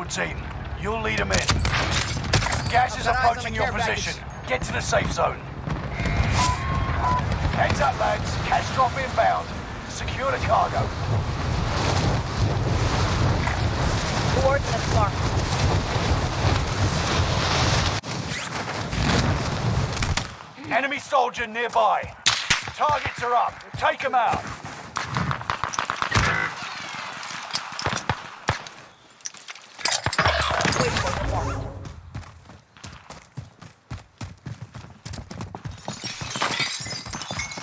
team. You'll lead them in. Gas is Got eyes on approaching your care package. position. Get to the safe zone. Heads up, lads. Cash drop inbound. Secure the cargo. Coordinates marked. Enemy soldier nearby. Targets are up. Take them out.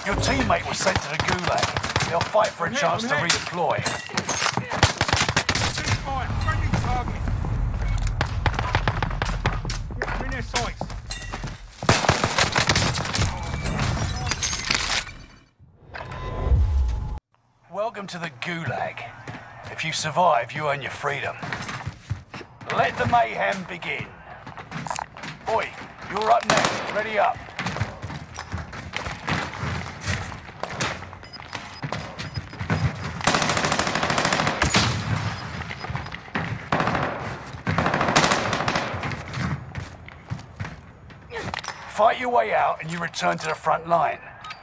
Your teammate was sent to the gulag. They'll fight for a chance to redeploy. Ceasefire! Friendly target! We're in their sights. Welcome to the gulag. If you survive, you earn your freedom. Let the mayhem begin. Oi, you're up next. Ready up. Fight your way out and you return to the front line.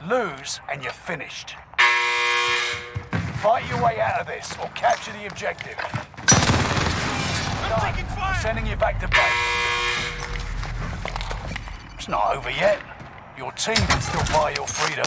Lose and you're finished. Fight your way out of this or capture the objective. I'm taking fire! Sending you back to base. It's not over yet. Your team can still buy your freedom.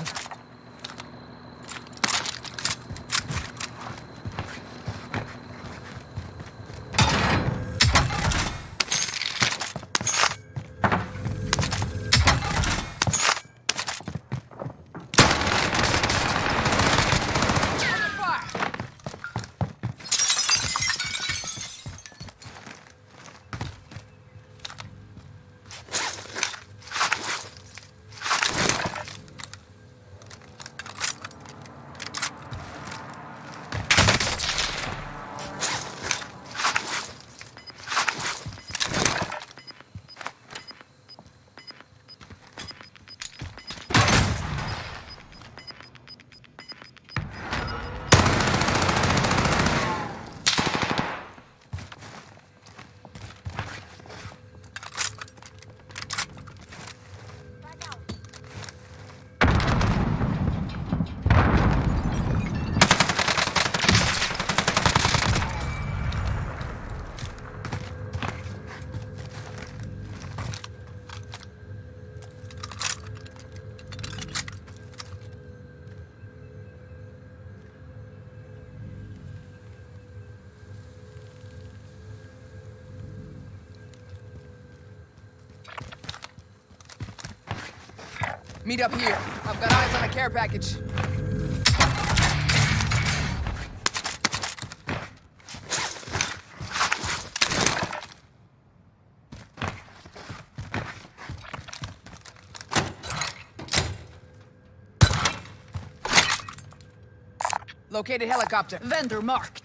Meet up here. I've got eyes on a care package. Located helicopter. Vendor marked.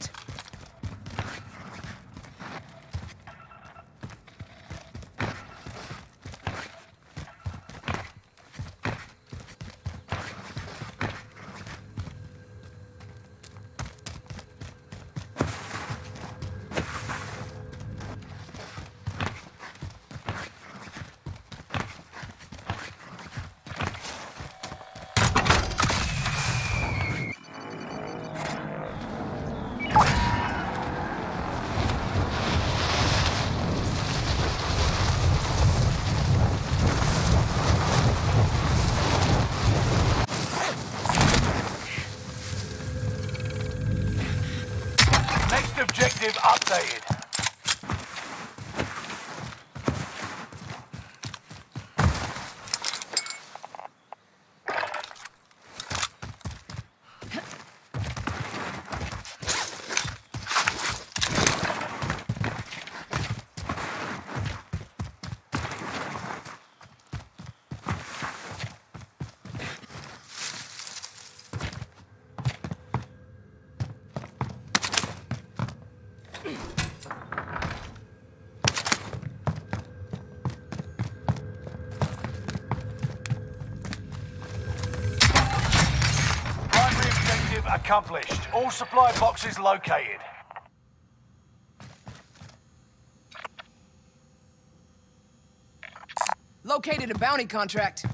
accomplished. All supply boxes located. Located a bounty contract.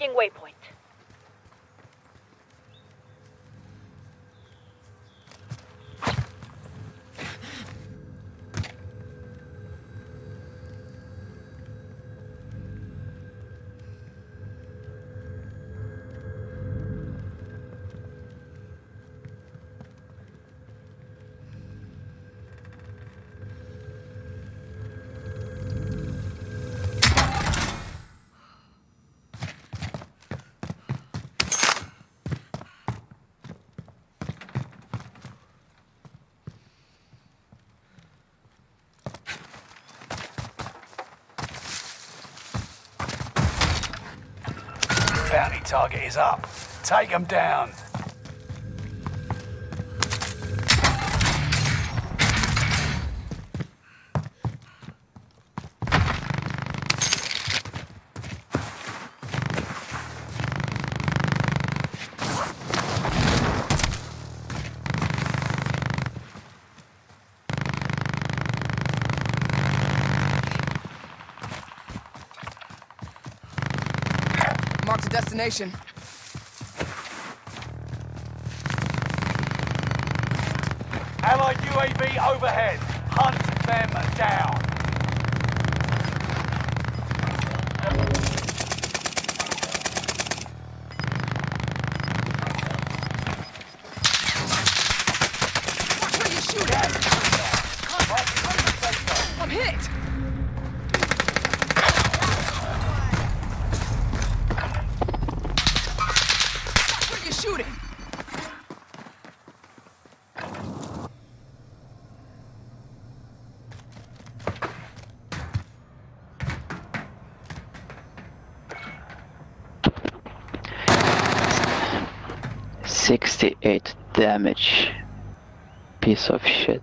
Marking waypoint. Bounty target is up. Take him down. Marked a destination. Allied UAV overhead. Hunt them down. 68 damage. Piece of shit.